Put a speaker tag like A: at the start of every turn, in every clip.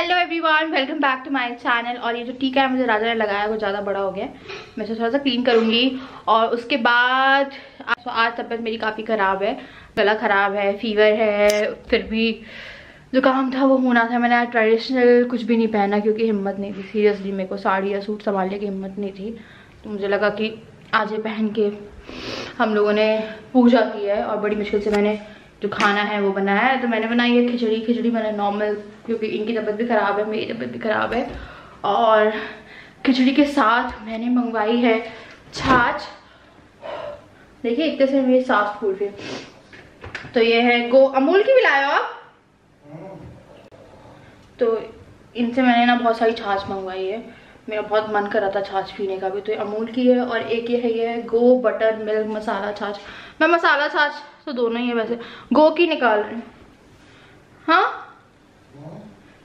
A: Hello everyone welcome back to my channel और ये जो टीका है, मुझे राजा ने लगाया, वो ज़्यादा बड़ा हो गया मैं इसे थोड़ा सा क्लीन करूँगी। और उसके बाद, आज तबीयत मेरी काफ़ी ख़राब है। गला ख़राब है फीवर है, फिर भी जो काम था, वो होना था। मैंने ट्रेडिशनल कुछ भी नहीं पहना, क्योंकि हिम्मत नहीं थी। सीरियसली मेरे को साड़ी या सूट संभालने की हिम्मत नहीं थी। तो मुझे लगा कि आज ये पहन के हम लोगों ने पूजा की है। और बड़ी मुश्किल से मैंने जो खाना है वो बनाया है। तो मैंने बनाई है खिचड़ी। खिचड़ी मैंने नॉर्मल क्योंकि इनकी तबीयत भी ख़राब है, मेरी तबीयत भी ख़राब है। और खिचड़ी के साथ मैंने मंगवाई है छाछ। देखिए, इतने से मेरी सांस फूल रही तो ये है गो, अमूल की भी लाए आप? तो इनसे मैंने ना बहुत सारी छाछ मंगवाई है। मेरा बहुत मन कर रहा था छाछ पीने का भी। तो अमूल की है और एक ये है ये है गो बटर मिल्क मसाला छाछ। मैं मसाला छाछ तो दोनों ही है वैसे। गो की निकाल रहे हाँ।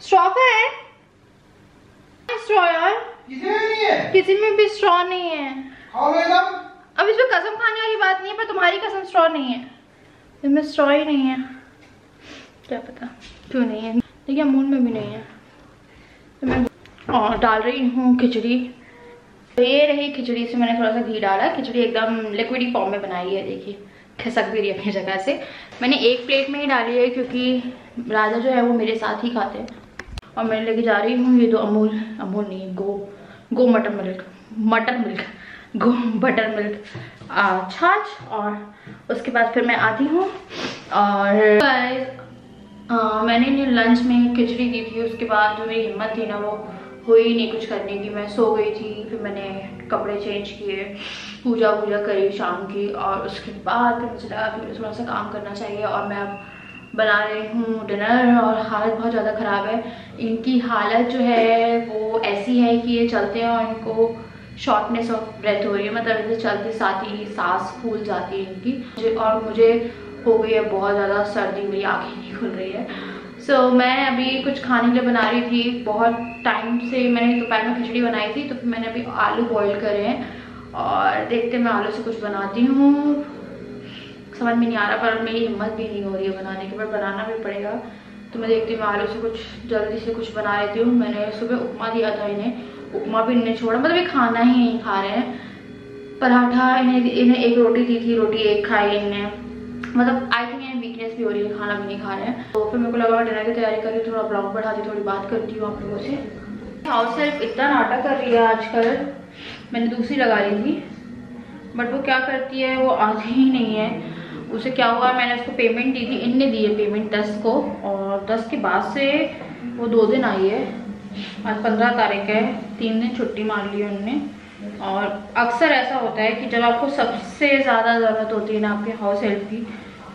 A: स्ट्रॉ का है? स्ट्रॉ यार? किसी में भी स्ट्रॉ नहीं है। अब इसमें कसम खाने वाली बात नहीं है पर तुम्हारी कसम स्ट्रॉ नहीं है। इसमें स्ट्रॉ ही नहीं है। क्या पता? क्यों नहीं है? देखिए अमूल में भी नहीं है। तो मैं और डाल रही हूँ खिचड़ी। तो ये रही खिचड़ी से मैंने थोड़ा सा घी डाला। खिचड़ी एकदम लिक्विडी फॉर्म में बनाई है देखिए। खिसक भी रही अपनी जगह से। मैंने एक प्लेट में ही डाली है क्योंकि राजा जो है वो मेरे साथ ही खाते हैं। और मैं लेके जा रही हूँ ये तो अमूल अमूल नहीं गो गो मटर मिल्क मटर मिल्क गो बटर मिल्क छाछ और उसके बाद फिर मैं आती हूँ और आ, मैंने लंच में खिचड़ी दी थी उसके बाद जो मेरी हिम्मत थी ना वो हुई नहीं कुछ करने की। मैं सो गई थी फिर मैंने कपड़े चेंज किए। पूजा वूजा करी शाम की और उसके बाद फिर मुझे लगा कि मुझे थोड़ा सा काम करना चाहिए और मैं अब बना रही हूँ डिनर और हालत बहुत ज़्यादा ख़राब है। इनकी हालत जो है वो ऐसी है कि ये चलते हैं और इनको शॉर्टनेस ऑफ़ ब्रेथ हो रही है। मतलब ऐसे चलते साथ ही सांस फूल जाती है इनकी। मुझे और मुझे हो गई है बहुत ज़्यादा सर्दी मेरी आँखें नहीं खुल रही है। सो so, मैं अभी कुछ खाने के लिए बना रही थी। बहुत टाइम से मैंने दोपहर में खिचड़ी बनाई थी तो मैंने अभी आलू बॉईल करे हैं। देखते मैं आलू से कुछ बनाती हूँ। समझ में नहीं आ रहा, पर मेरी हिम्मत भी नहीं हो रही है बनाने की, पर बनाना भी पड़ेगा। तो मैं देखती हूँ, मैं आलू से कुछ, जल्दी से कुछ बना लेती हूँ। मैंने सुबह उपमा दिया था इन्हें। उपमा भी इन्हें छोड़ा मतलब ये खाना ही नहीं खा रहे हैं। पराठा इन्हें इन्हें एक रोटी दी थी, रोटी एक खाई इन्हें। मतलब आई थिंक इन्हें वीकनेस भी हो रही है, खाना भी नहीं खा रहे हैं। तो फिर मेरे को लगा डिनर की तैयारी कर रही हूँ, थोड़ा ब्लॉग बढ़ाती थोड़ी बात करती हूँ आप लोगों से। हाउस हेल्प इतना नाटक कर रही है आजकल। मैंने दूसरी लगा ली थी। बट वो क्या करती है, वो आती ही नहीं है। उसे क्या हुआ, मैंने उसको पेमेंट दी थी, इनने दी है पेमेंट दस को। और दस के बाद से वो दो दिन आई है। आज पंद्रह तारीख है, तीन दिन छुट्टी मार ली उनने। और अक्सर ऐसा होता है कि जब आपको सबसे ज़्यादा ज़रूरत होती है ना आपके हाउस हेल्प की,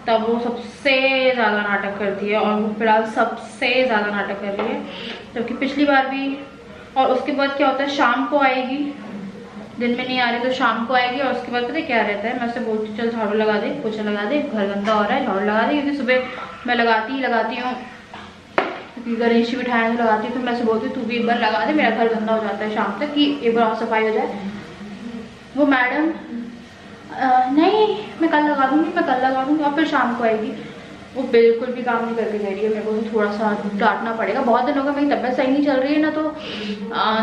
A: तब वो सबसे ज़्यादा नाटक करती है। और वो फ़िलहाल सबसे ज़्यादा नाटक कर रही है। जबकि पिछली बार भी, और उसके बाद क्या होता है, शाम को आएगी। दिन में नहीं आ रही तो शाम को आएगी और उसके बाद पता क्या रहता है? मैं उससे बोलती, चल झाड़ू लगा दे, पोछा लगा दे, घर गंदा हो रहा है, झाड़ू लगा दे। क्योंकि सुबह मैं लगाती ही लगाती हूँ। क्योंकि गणेश बिठाने तो लगाती हूँ तो मैं बोलती हूँ, तू भी एक बार लगा दे, मेरा घर गंदा हो जाता है शाम तक, कि एक बार और सफ़ाई हो जाए। वो मैडम नहीं, मैं कल लगा दूँगी, मैं कल लगा दूँगी। और फिर शाम को आएगी। वो बिल्कुल भी काम नहीं करके दे रही है, मेरे को तो थोड़ा सा डांटना पड़ेगा। बहुत दिनों का मेरी तबियत सही नहीं चल रही है ना तो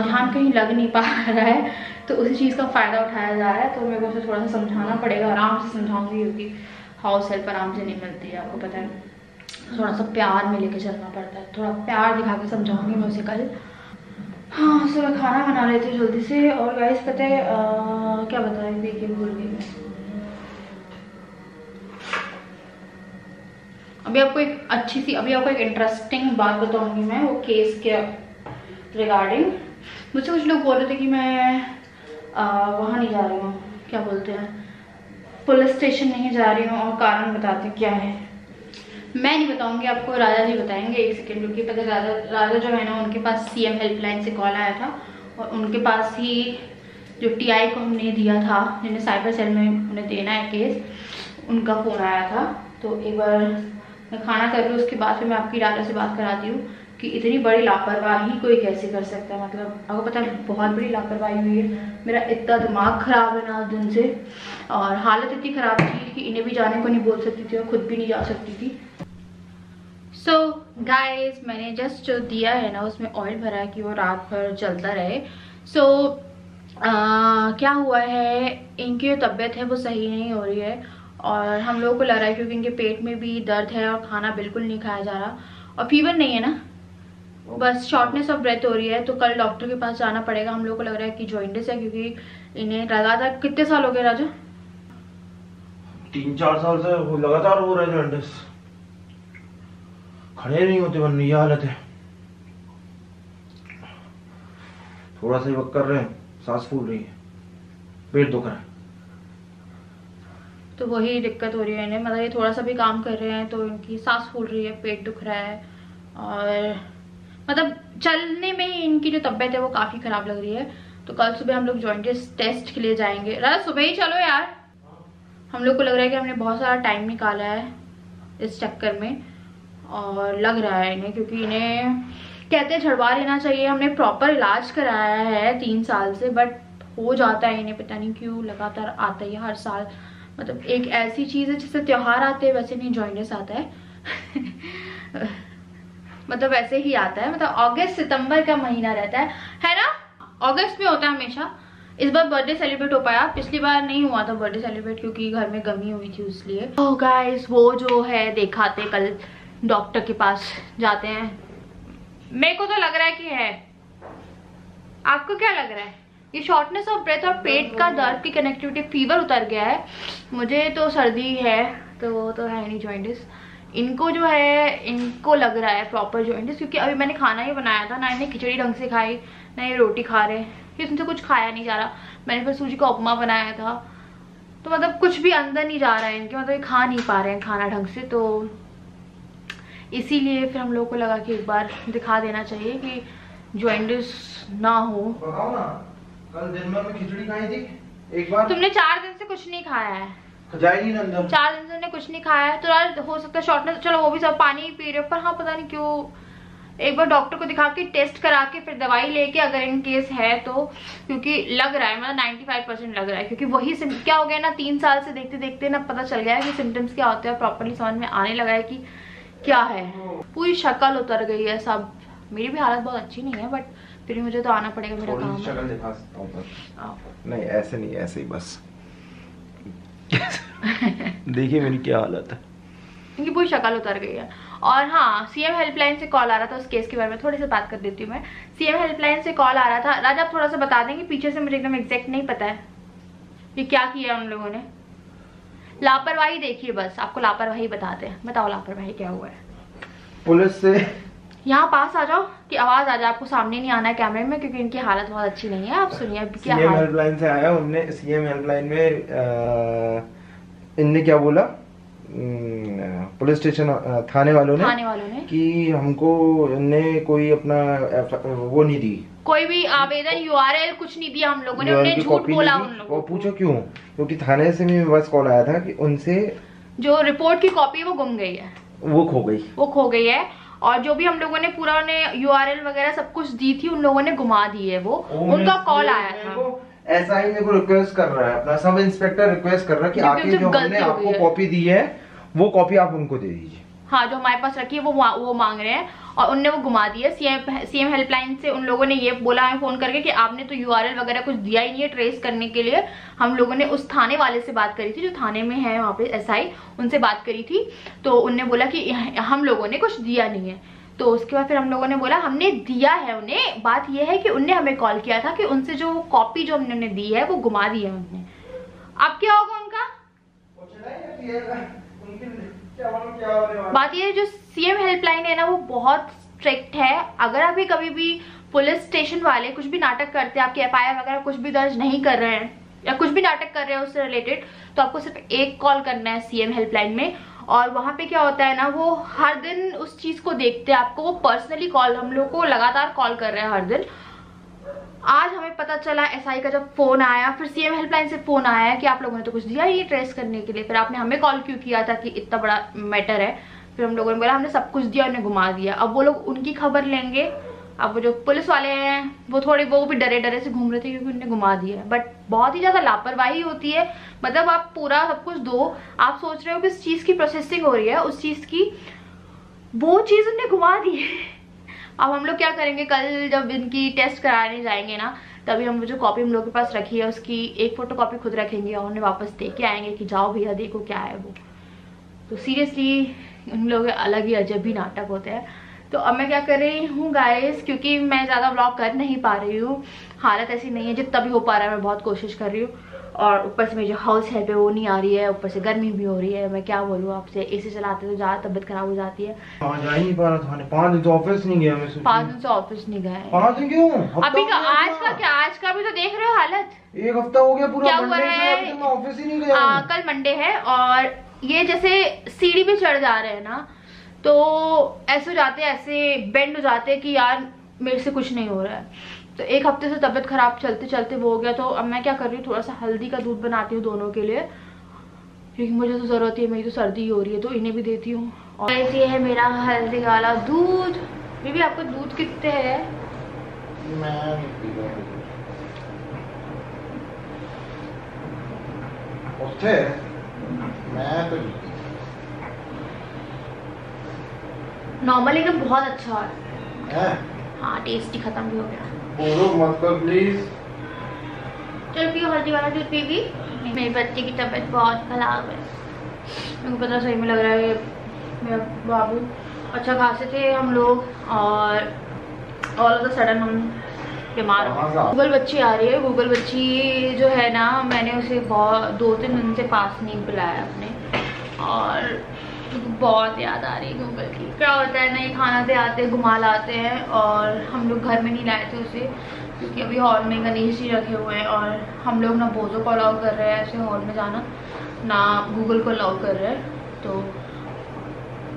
A: ध्यान कहीं लग नहीं पा रहा है। तो उसी चीज़ का फ़ायदा उठाया जा रहा है तो मेरे को उसे थोड़ा सा समझाना पड़ेगा, आराम से समझाऊँगी, क्योंकि हाउस हेल्प आराम से नहीं मिलती है, आपको पता है। थोड़ा सा प्यार में लेके चलना पड़ता है, थोड़ा प्यार दिखा के समझाऊँगी मैं उसे कल। हाँ सुबह खाना बना रहे थे जल्दी से, और गाइस पता है क्या बताया देखिए भूल गई अभी आपको एक अच्छी सी, अभी आपको एक इंटरेस्टिंग बात बताऊँगी मैं, वो केस के रिगार्डिंग मुझसे कुछ लोग बोल रहे थे कि मैं वहाँ नहीं जा रही हूँ। क्या बोलते हैं? पुलिस स्टेशन नहीं जा रही हूँ और कारण बताते क्या है? मैं नहीं बताऊँगी, आपको राजा जी बताएँगे एक सेकेंड क्योंकि पता राजा राजा जो है ना, उनके पास सीएम हेल्पलाइन से कॉल आया था और उनके पास ही जो टीआई को हमने दिया था, जिन्हें साइबर सेल में उन्हें देना है केस उनका फ़ोन आया था। तो एक बार मैं खाना कर हूँ, उसके बाद फिर मैं आपकी राजा से बात कराती हूँ। कि इतनी बड़ी लापरवाही कोई कैसे कर सकता है? मतलब आपको पता है बहुत बड़ी लापरवाही हुई है। मेरा इतना दिमाग ख़राब है ना दिन से और हालत इतनी ख़राब थी कि इन्हें भी जाने को नहीं बोल सकती थी और खुद भी नहीं जा सकती थी। सो so, गाइस मैंने जस्ट जो दिया है ना उसमें ऑयल भरा है कि वो रात भर चलता रहे। सो so, क्या हुआ है? इनकी जो तबीयत है वो सही नहीं हो रही है। और हम लोगों को लग रहा है क्योंकि इनके पेट में भी दर्द है और खाना बिल्कुल नहीं खाया जा रहा। और फीवर नहीं है ना? बस शॉर्टनेस ऑफ़ ब्रेथ हो रही है तो कल डॉक्टर के पास जाना पड़ेगा। हम लोग को लग रहा है कि जॉइंटिस है क्योंकि इन्हें लगातार कितने साल हो गए राजा?
B: तीन चार साल से लगातार हो रहा है जॉइंटिस खड़े नहीं होते वरना ये हालत है। थोड़ा सा वक्त कर रहे हैं सांस फूल रही है। पेट दुख रहा है।
A: तो वही दिक्कत हो रही है इन्हें। मतलब ये थोड़ा सा भी काम कर रहे हैं तो इनकी सांस फूल रही है पेट दुख रहा है और मतलब चलने में ही इनकी जो तबीयत है वो काफ़ी ख़राब लग रही है। तो कल सुबह हम लोग जॉइंटिस टेस्ट के लिए जाएँगे। राजा सुबह ही चलो यार। हम लोग को लग रहा है कि हमने बहुत सारा टाइम निकाला है इस चक्कर में और लग रहा है इन्हें, क्योंकि इन्हें कहते हैं झड़वा लेना चाहिए। हमने प्रॉपर इलाज कराया है तीन साल से बट हो जाता है इन्हें, पता नहीं क्यों लगातार आता है हर साल। मतलब एक ऐसी चीज़ है जिससे त्यौहार आते हैं, वैसे नहीं जॉइंटिस आता है। मतलब वैसे ही आता है मतलब अगस्त सितंबर का महीना रहता है। है ना? अगस्त में होता है हमेशा। इस बार बर्थडे सेलिब्रेट हो पाया। पिछली बार नहीं हुआ था बर्थडे सेलिब्रेट क्योंकि घर में गमी हुई थी इसलिए। oh गाइस वो जो है दिखाते कल डॉक्टर के पास जाते हैं। मेरे को तो लग रहा है कि है। आपको क्या लग रहा है? ये शॉर्टनेस ऑफ़ ब्रेथ और पेट का दर्द की कनेक्टिविटी फीवर उतर गया है। मुझे तो सर्दी है तो वो तो है नहीं जॉइंटिस इनको जो है इनको लग रहा है प्रॉपर जॉइंटिस क्योंकि अभी मैंने खाना ही बनाया था ना इन्हें खिचड़ी ढंग से खाई ना ये रोटी खा रहे फिर उनसे कुछ खाया नहीं जा रहा। मैंने फिर सूजी का उपमा बनाया था। तो मतलब कुछ भी अंदर नहीं जा रहा है इनके मतलब ये खा नहीं पा रहे हैं खाना ढंग से तो इसीलिए फिर हम लोग को लगा कि एक बार दिखा देना चाहिए कि ज्वाइंटिस ना हो।
B: ना कल दिन में खिचड़ी खाई थी? एक बार
A: तुमने चार दिन से कुछ नहीं खाया है। चार दिन से तुमने कुछ नहीं खाया है। तो हो सकता है शॉर्टनेस चलो वो भी सब पानी पी रहे हो पर हाँ पता नहीं क्यों। एक बार डॉक्टर को दिखा के टेस्ट करा के फिर दवाई लेके अगर इन केस है तो क्योंकि लग रहा है मतलब 95 परसेंट लग रहा है। क्योंकि वही क्या हो गया ना तीन साल से देखते देखते ना पता चल गया है कि सिम्टम्स क्या होते हैं प्रॉपरली समझ में आने लगा है कि क्या है। पूरी शक्ल उतर गई है सब। मेरी भी हालत बहुत अच्छी नहीं है बट फिर मुझे तो आना पड़ेगा मेरा काम।
B: शक्ल दिखा सकता हूँ। नहीं ऐसे नहीं ऐसे ही बस। देखिए मेरी क्या हालत है।
A: इनकी पूरी शक्ल उतर गई है। और हाँ सीएम हेल्पलाइन से कॉल आ रहा था उस केस के बारे में थोड़ी सी बात कर देती हूँ मैं। सीएम हेल्पलाइन से कॉल आ रहा था। राजा आप थोड़ा सा बता देंगे पीछे से मुझे एकदम एग्जैक्ट नहीं पता है ये क्या किया उन लोगों ने। लापरवाही देखिए बस आपको लापरवाही बताते हैं। बताओ लापरवाही क्या हुआ है।
B: पुलिस से
A: यहाँ पास आ जाओ कि आवाज़ आ जाए आपको सामने नहीं आना है कैमरे में क्योंकि इनकी हालत बहुत अच्छी नहीं है। आप सुनिए क्या
B: हेल्पलाइन से आया उनने सीएम हेल्पलाइन में इनने क्या बोला? पुलिस स्टेशन थाने वालों ने
A: थाने वालों ने।
B: कि हमको ने कोई अपना वो नहीं दी।
A: कोई भी आवेदन यूआरएल कुछ नहीं दिया हम लोगों ने उन्हें झूठ बोला उन लोगों
B: वो पूछो क्यों? क्योंकि थाने से भी बस कॉल आया था कि उनसे
A: जो रिपोर्ट की कॉपी वो गुम गई है।
B: वो खो गई।
A: वो खो गई है। और जो भी हम लोगों ने पूरा उन्हें यूआरएल वगैरह सब कुछ दी थी उन लोगों ने घुमा दी है वो। उनका कॉल आया था।
B: ऐसा ही मेरे को रिक्वेस्ट कर रहा है अपना सब इंस्पेक्टर रिक्वेस्ट कर रहा है कि आपकी जो हमने आपको कॉपी दी है वो कॉपी आप उनको दे दीजिए।
A: हाँ जो हमारे पास रखी है, वो वो मांग रहे हैं और उनने वो घुमा दिया सीएम सीएम हेल्पलाइन से उन लोगों ने ये बोला, हमें फ़ोन करके कि आपने तो यूआरएल वगैरह कुछ दिया ही नहीं है ट्रेस करने के लिए। हम लोगों ने उस थाने वाले से बात करी थी, जो थाने में है वहाँ पे एसआई उनसे बात करी थी। तो उनने बोला कि हम लोगों ने कुछ दिया नहीं है। तो उसके बाद फिर हम लोगों ने बोला, हमने दिया है उन्हें। बात यह है कि उनने हमें कॉल किया था कि उनसे जो कॉपी जो हमने उन्हें दी है, वो घुमा दी है उनने। अब क्या होगा उनका? बात यह जो सीएम हेल्पलाइन है ना, वो बहुत स्ट्रिक्ट है। अगर अभी कभी भी पुलिस स्टेशन वाले कुछ भी नाटक करते हैं, आपके एफआईआर वगैरह कुछ भी दर्ज नहीं कर रहे हैं, या कुछ भी नाटक कर रहे हैं उससे रिलेटेड तो आपको सिर्फ़ एक कॉल करना है सीएम हेल्पलाइन में। और वहाँ पे क्या होता है ना, वो हर दिन उस चीज़ को देखते हैं आपको। वो पर्सनली कॉल हम लोग को लगातार कॉल कर रहे हैं हर दिन। आज हमें पता चला एसआई का जब फ़ोन आया, फिर सीएम हेल्पलाइन से फ़ोन आया कि आप लोगों ने तो कुछ दिया ये ट्रेस करने के लिए। फिर आपने हमें कॉल क्यों किया था कि इतना बड़ा मैटर है? फिर हम लोगों ने बोला, हमने सब कुछ दिया उन्हें घुमा दिया। अब वो लोग उनकी खबर लेंगे। अब वो जो पुलिस वाले हैं, वो थोड़े, वो भी डरे डरे से घूम रहे थे क्योंकि उन्होंने घुमा दिया बट बहुत ही ज़्यादा लापरवाही होती है। मतलब आप पूरा सब कुछ दो। आप सोच रहे हो कि इस चीज़ की प्रोसेसिंग हो रही है, उस चीज़ की वो चीज़ उनने घुमा दी अब हम लोग क्या करेंगे, कल जब इनकी टेस्ट कराने जाएँगे ना, तभी हम जो कॉपी हम लोग के पास रखी है, उसकी एक फ़ोटो कॉपी खुद रखेंगे और उन्हें वापस दे के आएँगे कि जाओ भैया, देखो क्या है वो। तो सीरियसली उन लोग अलग ही अजब ही नाटक होते हैं। तो अब मैं क्या कर रही हूँ गाइस क्योंकि मैं ज़्यादा ब्लॉग कर नहीं पा रही हूँ। हालत ऐसी नहीं है जितना भी हो पा रहा है, मैं बहुत कोशिश कर रही हूँ। और ऊपर से मेरी जो हाउस हेल्प है वो नहीं आ रही है ऊपर से गर्मी भी हो रही है। मैं क्या बोलूँ आपसे एसी चलाते तो ज़्यादा तबियत खराब हो जाती है।
B: ही पाँच दिन से ऑफ़िस नहीं गया
A: पाँच दिन से ऑफ़िस नहीं गए
B: पाँच दिन क्यों?
A: अभी का आज का क्या? आज का भी तो देख रहे हो हालत।
B: एक हफ़्ता हो गया पूरा
A: क्या हुआ है?
B: ऑफ़िस ही नहीं गया
A: कल मंडे है और ये जैसे सीढ़ी पे चढ़ जा रहे हैं ना तो ऐसे हो जाते हैं ऐसे बेंड हो जाते हैं कि यार मेरे से कुछ नहीं हो रहा है। तो एक हफ़्ते से तबीयत खराब चलते चलते वो हो गया तो अब मैं क्या कर रही हूँ? थोड़ा सा हल्दी का दूध बनाती हूँ दोनों के लिए। क्योंकि मुझे तो ज़रूरत है मेरी तो सर्दी हो रही है तो इन्हें भी देती हूँ। और ऐसे है मेरा हल्दी वाला दूध। भी आपको दूध कितने है?
B: मैं तो
A: नॉर्मली तो बहुत अच्छा
B: है।
A: हाँ? टेस्ट ही खत्म भी हो गया।
B: मत कर प्लीज़
A: चल पियो हल्दी वाला दूध पी भी मेरी बच्चे की तबीयत बहुत खराब है। मेरे को पता सही में लग रहा है मेरा बाबू। अच्छा खासे थे हम लोग और ऑल ऑफ़ द सडन हम बीमार गूगल बच्ची आ रही है। गूगल बच्ची जो है ना मैंने उसे बहुत दो तीन दिन से पास नहीं बुलाया अपने। और बहुत याद आ रही है गूगल की। क्या होता है नए खाना से आते, घुमा लाते हैं और हम लोग घर में नहीं लाए थे उसे, क्योंकि अभी हॉल में गणेश जी रखे हुए हैं और हम लोग ना बोझों को अलाउ कर रहे हैं ऐसे हॉल में जाना, ना गूगल को अलाउ कर रहे हैं। तो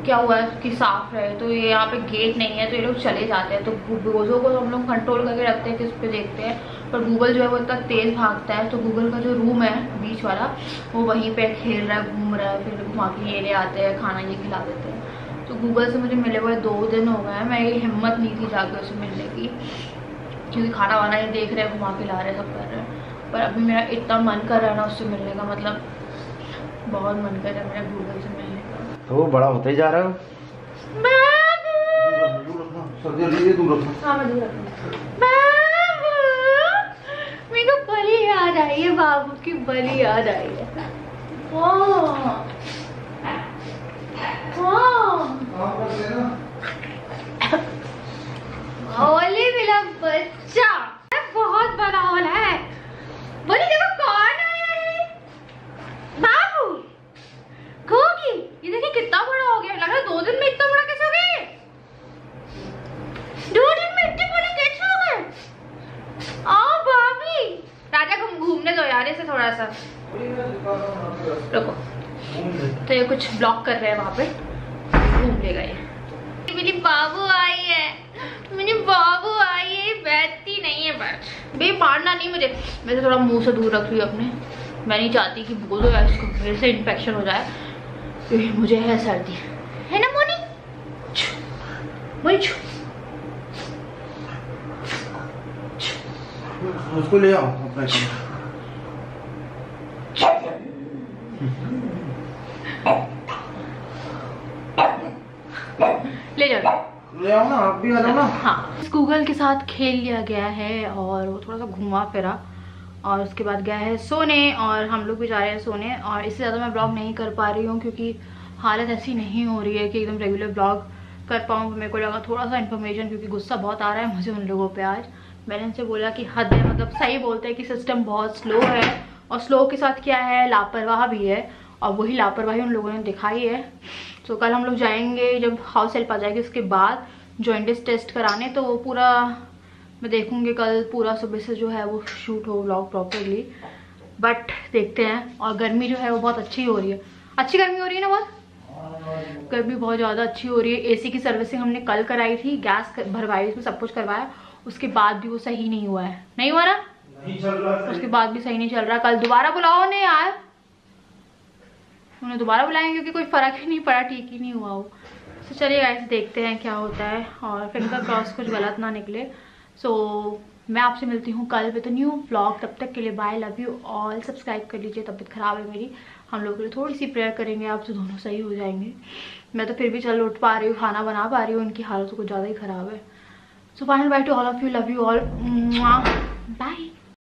A: क्या हुआ है कि साफ़ रहे तो ये यहाँ पे गेट नहीं है तो ये लोग चले जाते हैं। तो बोझों को हम लोग कंट्रोल करके रखते हैं कि उस पर देखते हैं। पर गूगल जो है वो इतना तेज़ भागता है तो गूगल का जो रूम है बीच वाला वो वहीं पे खेल रहा है घूम रहा है फिर घुमा के ये ले आते हैं खाना ये खिला देते हैं। तो गूगल से मुझे मिले हुए दो दिन हो गए हैं मैं ये हिम्मत नहीं थी जाके उसे मिलने की क्योंकि खाना वाना ये देख रहे हैं घुमा के ला रहे सब कर रहे हैं। पर अभी मेरा इतना मन कर रहा है ना उससे मिलने का मतलब बहुत मन कर रहा है मेरा गूगल से मिलने का।
B: तो बड़ा होते ही जा रहा है? हाँ मैं
A: याद आई है बाबू की बड़ी याद आई है। ओली मेरा बच्चा बहुत बड़ा वाला है बोली देखो कौन आया है बाबू खोगी ये देखिए कितना बड़ा हो गया लग रहा है दो दिन में इतना बड़ा कैसे हो गया दो दिन में इतने बड़े कैसे हो गए आओ भाभी राजा को घूमने दो यार इसे थोड़ा सा रुको तो ये कुछ ब्लॉक कर रहे हैं वहाँ पे घूम लेगा ये मेरी बाबू आई है। मेरी बाबू आई है बैठती नहीं है बस बे मारना नहीं मुझे। मैं तो थोड़ा मुँह से दूर रख रही हूँ अपने। मैं नहीं चाहती कि बोलो यार इसको मेरे से इन्फेक्शन हो जाए। क्योंकि मुझे है सर्दी। है ना मोनी? मोनी
B: उसको ले आओ अपना
A: ले जाओ।
B: ले आओ ना आप भी आ जाओ ना।
A: हाँ गूगल के साथ खेल लिया गया है और वो थोड़ा सा घुमा फिरा। और उसके बाद गया है सोने और हम लोग भी जा रहे हैं सोने। और इससे ज़्यादा मैं ब्लॉग नहीं कर पा रही हूँ क्योंकि हालत ऐसी नहीं हो रही है कि एकदम रेगुलर ब्लॉग कर पाऊँ। मेरे को लगा थोड़ा सा इन्फॉर्मेशन क्योंकि गुस्सा बहुत आ रहा है मुझे उन लोगों पे आज। मैंने उनसे बोला कि हद है मतलब सही बोलते हैं कि सिस्टम बहुत स्लो है। और स्लो के साथ क्या है? लापरवाह भी है। और वही लापरवाही उन लोगों ने दिखाई है। तो कल हम लोग जाएँगे जब हाउस हेल्प आ जाएगी उसके बाद जॉइंटिस टेस्ट कराने तो वो पूरा मैं देखूँगी कल पूरा सुबह से जो है वो शूट हो व्लॉग प्रॉपरली बट देखते हैं और गर्मी जो है वो बहुत अच्छी हो रही है। अच्छी गर्मी हो रही है ना बहुत? गर्मी बहुत ज़्यादा अच्छी हो रही है। एसी की सर्विसिंग हमने कल कराई थी गैस भरवाई उसमें सब कुछ करवाया। उसके बाद भी वो सही नहीं हुआ है। नहीं हुआ ना? नहीं उसके बाद भी सही नहीं चल रहा। कल दोबारा बुलाओ ने यार। उन्हें दोबारा बुलाएँगे क्योंकि कोई फ़र्क ही नहीं पड़ा ठीक ही नहीं हुआ वो। तो चलिए गाइस देखते हैं क्या होता है। और फिंगर क्रॉस कुछ गलत ना निकले। सो so, मैं आपसे मिलती हूँ कल विद न्यू ब्लॉग तब तक के लिए bye love you all subscribe कर लीजिए तबीयत खराब है मेरी। हम लोग के लिए थोड़ी सी प्रेयर करेंगे आप तो दोनों सही हो जाएँगे। मैं तो फिर भी चल उठ पा रही हूँ खाना बना पा रही हूँ उनकी हालत तो कुछ ज़्यादा ही ख़राब है। So final bye to all of you love you all bye